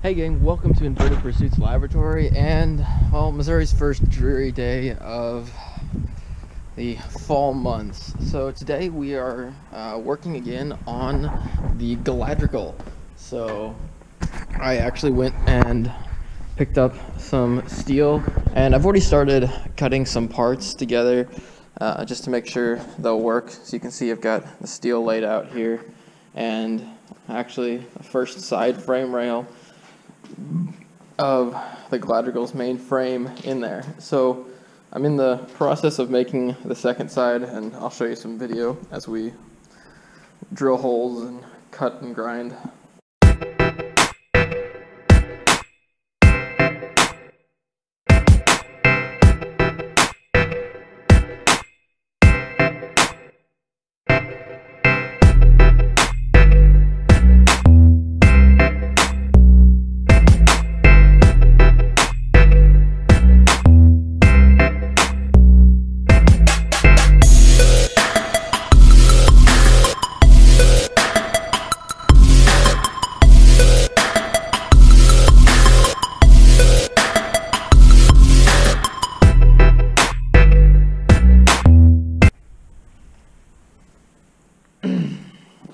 Hey gang, welcome to Inverted Pursuits Laboratory and, well, Missouri's first dreary day of the fall months. So today we are uh, working again on the Galadrigal. So I actually went and picked up some steel and I've already started cutting some parts together uh, just to make sure they'll work. So you can see I've got the steel laid out here and actually the first side frame rail of the Galadrigal's main frame in there. So I'm in the process of making the second side and I'll show you some video as we drill holes and cut and grind.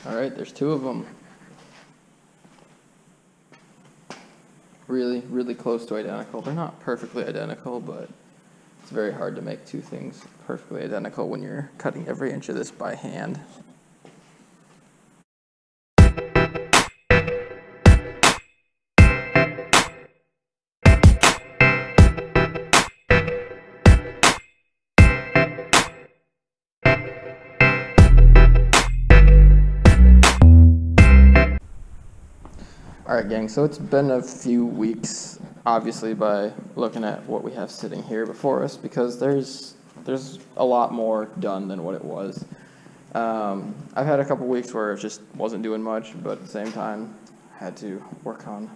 All right, there's two of them. Really, really close to identical. They're not perfectly identical, but it's very hard to make two things perfectly identical when you're cutting every inch of this by hand. All right, gang, so it's been a few weeks, obviously, by looking at what we have sitting here before us, because there's, there's a lot more done than what it was. Um, I've had a couple weeks where it just wasn't doing much, but at the same time, had to work on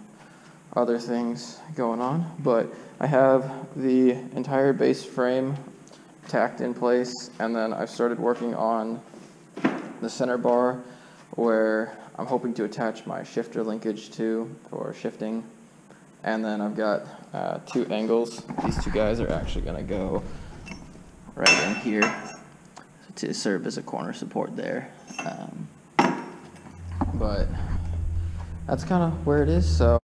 other things going on. But I have the entire base frame tacked in place, and then I've started working on the center bar where I'm hoping to attach my shifter linkage to for shifting. And then I've got uh, two angles. These two guys are actually going to go right in here to serve as a corner support there. Um, but that's kind of where it is. So.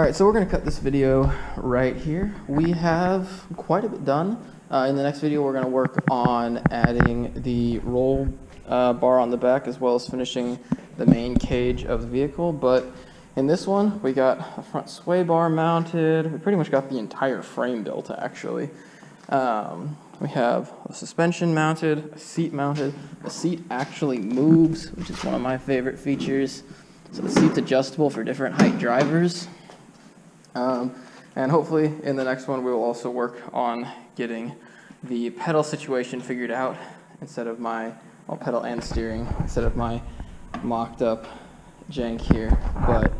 All right, so we're gonna cut this video right here. We have quite a bit done. Uh, in the next video, we're gonna work on adding the roll uh, bar on the back as well as finishing the main cage of the vehicle. But in this one, we got a front sway bar mounted. We pretty much got the entire frame built actually. Um, we have a suspension mounted, a seat mounted. The seat actually moves, which is one of my favorite features. So the seat's adjustable for different height drivers. Um, and hopefully in the next one, we will also work on getting the pedal situation figured out instead of my, well, pedal and steering, instead of my mocked up jank here, but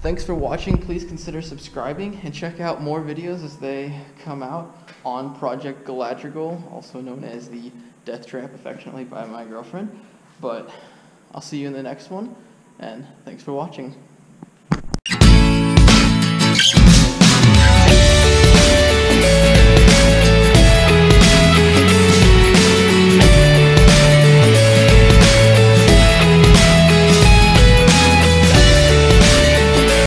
thanks for watching. Please consider subscribing and check out more videos as they come out on Project Galadrigal, also known as the Death Trap affectionately by my girlfriend. But I'll see you in the next one, and thanks for watching.